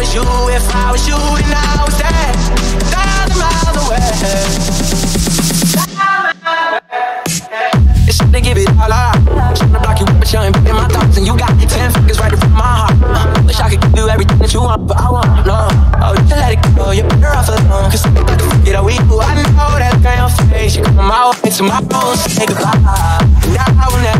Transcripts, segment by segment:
was you, if I was you and I was there, thousand miles away. It's time to give it all up. Trying to block you, but you're in my thoughts, and you got ten fingers right in front of my heart. Uh, wish I could give you everything that you want, but I want none. Oh, just let it go, you're better off alone. Cause I'm about to forget a week, I know that look on your face. You come out, it's my own, say goodbye. Now I will never.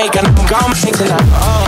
make, know I'm gonna make tonight. Oh,